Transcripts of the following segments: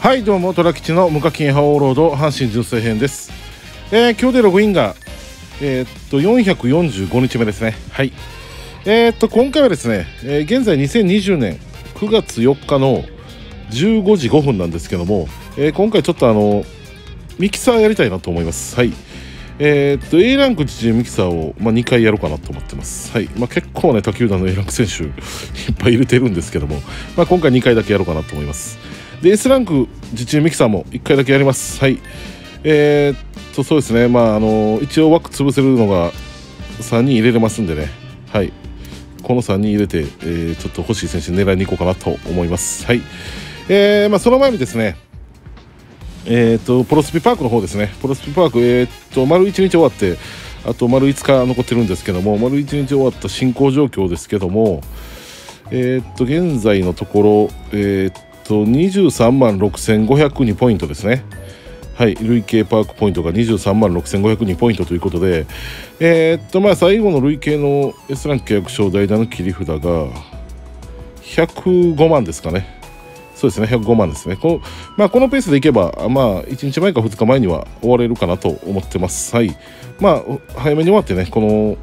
はいどうも虎吉の無課金派オーロード阪神純正編です、えー今日でログインがえーっと445日目ですね。はい。えーっと今回はですね、えー現在2020年9月4日の15時5分なんですけども、えー今回ちょっとあのミキサーやりたいなと思います。はい。えっと A ランク自重ミキサーを、まあ、2回やろうかなと思ってます、はい。まあ、結構ね他球団の A ランク選手いっぱい入れてるんですけども、まあ、今回2回だけやろうかなと思います。で S ランク自重ミキサーも1回だけやります。はい。えーっとそうですね。まああの一応枠潰せるのが3人入れれますんでね。はい。この3人入れて、えーちょっと欲しい選手狙いに行こうかなと思います。はい。えーまあ、その前にですねえー、とプロスピパークの方ですね、プロスピパーク、えー、と丸1日終わって、あと丸5日残ってるんですけども、丸1日終わった進行状況ですけども、えー、と現在のところ、えー、と23万6502ポイントですね。はい、累計パークポイントが23万6502ポイントということで、えーっとまあ、最後の累計の S ランク契約賞代打の切り札が105万ですかね。そうですね、105万ですね。こ,、まあ、このペースでいけば、まあ、1日前か2日前には終われるかなと思ってます。はい。まあ、早めに終わってね、この、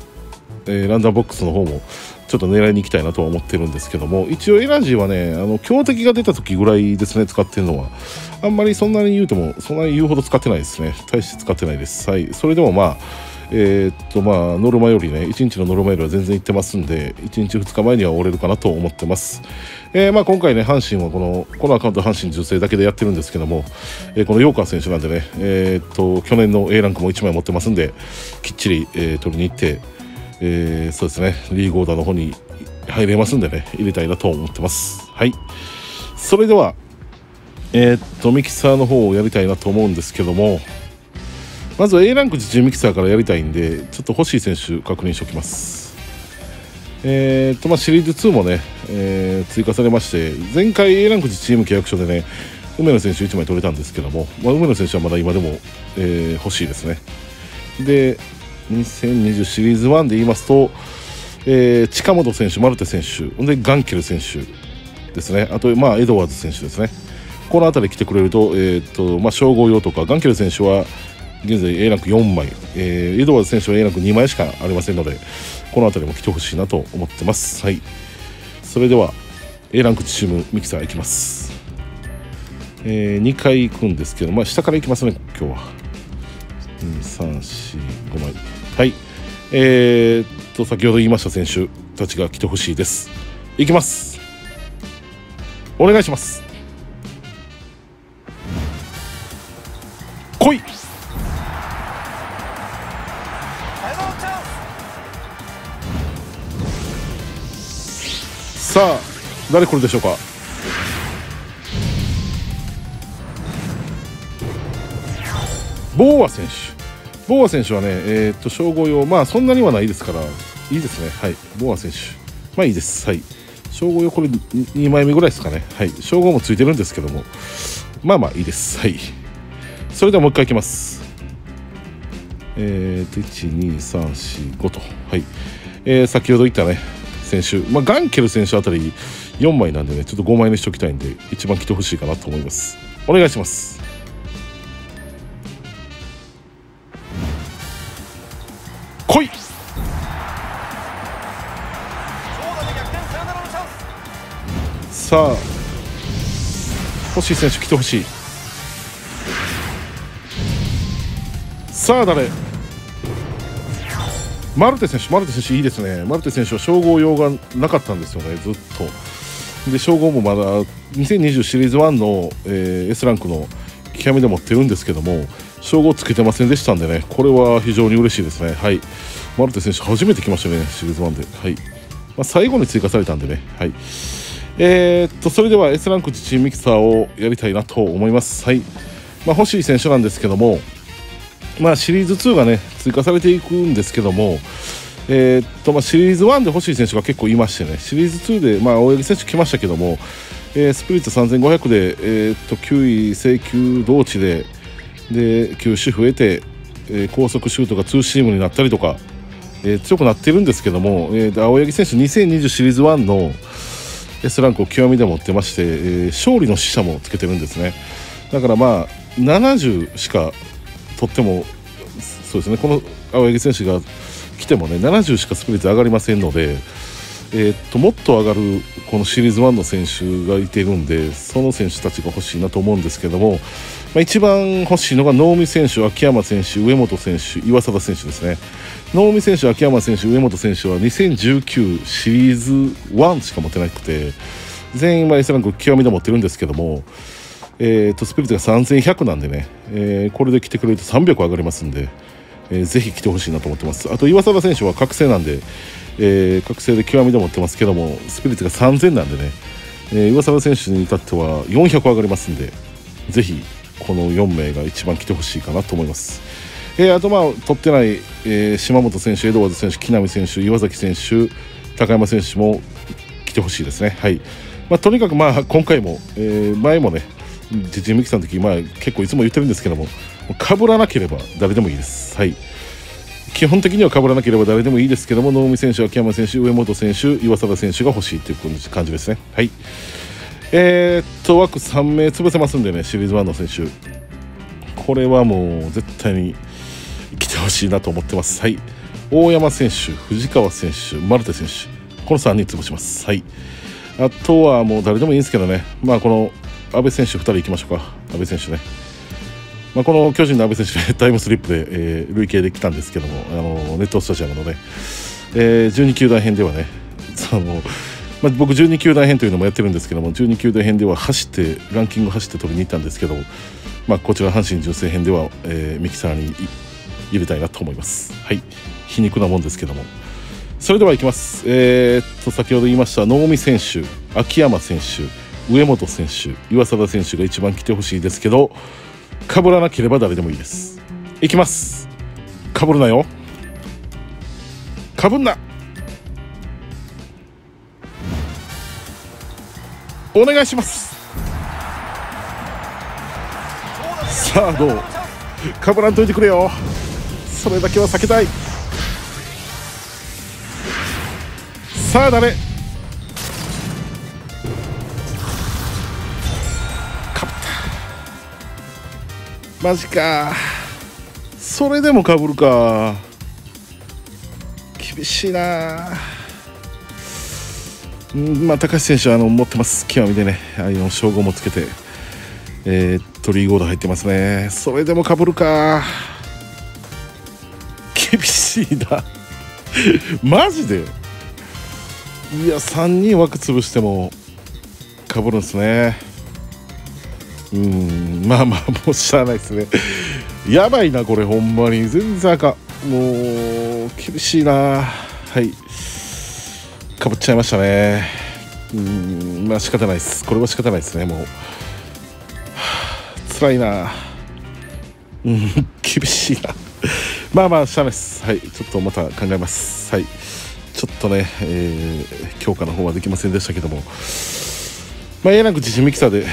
えーランダムボックスの方も、ちょっと狙いに行きたいなとは思ってるんですけども、一応エナジーはね、あの強敵が出た時ぐらいですね、使ってるのは。あんまりそんなに言うても、そんなに言うほど使ってないですね。大して使ってないです。はい。それでもまあ、えーっとまあノルマよりね1日のノルマよりは全然いってますんで1日2日前には終われるかなと思ってます、えーまあ、今回ね阪神はこのこのアカウント阪神女性だけでやってるんですけども、えーこのヨーカー選手なんでね、えっと去年の A ランクも1枚持ってますんできっちり、え取りに行って、えーそうですね。リーグオーダーの方に入れますんでね入れたいなと思ってます。はい。それではえーっとミキサーの方をやりたいなと思うんですけどもまずは A ランク自重ミキサーからやりたいんでちょっと欲しい選手確認しておきます。えーっとまあシリーズ2もね、えー追加されまして前回 A ランク自チーム契約書でね梅野選手1枚取れたんですけども、まあ、梅野選手はまだ今でも、えー欲しいですね。で2020シリーズ1で言いますと、えー近本選手、マルテ選手ほんでガンケル選手ですね。あと、まあ、エドワーズ選手ですね。この辺り来てくれると,、えーとまあ、称号用とかガンケル選手は現在 A ランク4枚、えーエドワーズ選手は A ランク2枚しかありませんのでこの辺りも来てほしいなと思ってます。はい。それでは A ランクチームミキサーいきます、え2回行くんですけど、まあ、下から行きますね今日は。2345枚。はい。えー、っと先ほど言いました選手たちが来てほしいです。いきます。お願いします。来い。さあ誰来るでしょうか？ボーア選手。ボーア選手はねえーっと称号用まあそんなにはないですからいいですね。はい。ボーア選手。まあいいです。はい。称号用これ2枚目ぐらいですかね。はい。称号もついてるんですけども。まあまあいいです。はい。それではもう一回いきます。えー、と12345と。はい、えー先ほど言ったね選手、まあ、ガンケル選手あたり4枚なんでねちょっと5枚にしておきたいんで一番来てほしいかなと思います。お願いします。さあ欲しい選手来てほしいさあ誰？マルテ選手、マルテ選手いいですね。マルテ選手は称号用がなかったんですよね、ずっと。で、称号もまだ2020シリーズ1の、えー S ランクの極みで持ってるんですけども、称号つけてませんでしたんでね、これは非常に嬉しいですね。はい。マルテ選手、初めて来ましたね、シリーズ1で。はい。まあ、最後に追加されたんでね。はい。えーっと、それでは S ランク自チームミキサーをやりたいなと思います。はい。まあ、欲しい選手なんですけども、まあ、シリーズ2がね追加されていくんですけども、えーっとまあ、シリーズ1で欲しい選手が結構いましてねシリーズ2で、まあ、大八木選手来ましたけども、えースプリット3500で、えっと9位請求同値でで球種増えて、え高速シュートがツーシームになったりとか、え強くなっているんですけども、えー青柳選手2020シリーズ1の S ランクを極みで持ってまして、えー勝利の死者もつけてるんですね。だからまあ70しか取ってもそうですねこの青柳選手が来てもね70しかスプリッツ上がりませんので、えー、っともっと上がるこのシリーズ1の選手がいているんでその選手たちが欲しいなと思うんですけども、まあ、一番欲しいのが能見選手、秋山選手、上本選手、岩貞選手ですね。能見選手、秋山選手、上本選手は2019シリーズ1しか持ってなくて全員、まあ、S ランク極みで持ってるんですけども、えーと、スピリッツが3100なんでね、えー、これで来てくれると300上がりますんで、えー、ぜひ来てほしいなと思ってますあと岩貞選手は覚醒なんで、えー、覚醒で極みで持ってますけどもスピリッツが3000なんでね、えー、岩貞選手に至っては400上がりますんでぜひこの4名が一番来てほしいかなと思います。えー、あとまあ取ってない、えー、島本選手、エドワーズ選手、木浪選手、岩崎選手、高山選手も来てほしいですね。はいまあ、とにかくまあ今回も、えー、前もねジジミキさんの時、まあ、結構いつも言ってるんですけどもかぶらなければ誰でもいいです。はい基本的にはかぶらなければ誰でもいいですけども能見選手、秋山選手、上本選手、岩貞選手が欲しいという感じですね。はいえー、っと枠3名潰せますんでねシリーズ1の選手これはもう絶対に来てほしいなと思ってます。はい。大山選手藤川選手マルテ選手この3人潰します。はい。あとはもう誰でもいいんですけどね。まあこの阿部選手2人いきましょうか。阿部選手ね。まあ、この巨人の阿部選手、タイムスリップで、えー、累計できたんですけども、あのネットスタジアムのね、えー、12球団編ではね、そのまあ、僕、12球団編というのもやってるんですけども、12球団編では走って、ランキング走って取りに行ったんですけど、まあ、こちら、阪神純正編では、えー、ミキサーに入れたいなと思います。はい、皮肉なもんですけども。それではいきます。えー、っと、先ほど言いました能見選手、秋山選手、上本選手、岩貞選手が一番来てほしいですけど、かぶらなければ誰でもいいです。いきます。かぶるなよ。かぶんな。お願いします。さあどう？かぶらんといてくれよ。それだけは避けたい。さあ誰マジか。それでもかぶるか。厳しいな。うんまあ高橋選手はあの持ってます。極みでねあの称号もつけて。えー、っとリーゴード入ってますね。それでもかぶるか。厳しいなマジで？いや3人枠潰してもかぶるんですね。うんまあまあもうしゃあないですね。やばいなこれほんまに。全然あかん。もう厳しいな。はい。かぶっちゃいましたね。うんまあ仕方ないです。これは仕方ないですねもう、辛いな。うん厳しいな。まあまあしゃあないですはいちょっとまた考えます。はい。ちょっとね、えー、強化の方はできませんでしたけども。まあ、えなく自信ミキサーで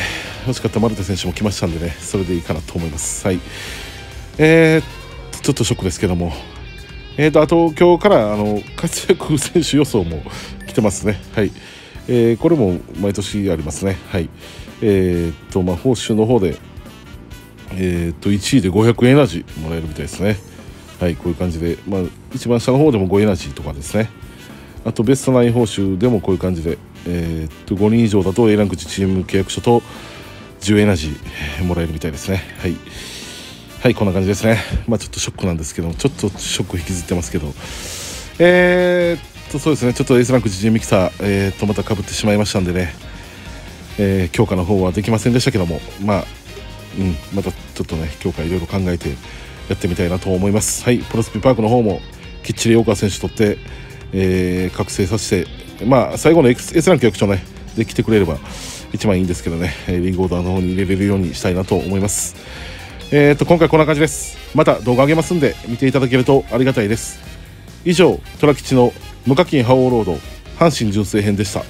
欲しかったマルテ選手も来ましたんでねそれでいいかなと思います。はい。えー、ちょっとショックですけども。えーと、あと今日からあの活躍選手予想も来てますね。はい、えー、これも毎年ありますね。はい。えーとまあ報酬の方でえーと1位で500エナジーもらえるみたいですね。はいこういう感じでまあ一番下の方でも5エナジーとかですね。あとベストナイン報酬でもこういう感じでえー、っと5人以上だと A ランクチーム契約書と10エナジーもらえるみたいですね。はい。はいこんな感じですね。まあちょっとショックなんですけどちょっとショック引きずってますけど。えー、っとそうですね。ちょっと S ランク自陣ミキサー、えー、っとまたかぶってしまいましたんでね、えー、強化の方はできませんでしたけども。まあうん。またちょっとね強化いろいろ考えてやってみたいなと思いますはいプロスピパークの方もきっちり大川選手とって、えー、覚醒させてまあ、最後の S ランク局長ね、で来てくれれば一番いいんですけどね、リングオーダーの方に入れれるようにしたいなと思います。えー、と、今回こんな感じです。また動画上げますんで、見ていただけるとありがたいです。以上、虎吉の無課金覇王ロード、阪神純正編でした。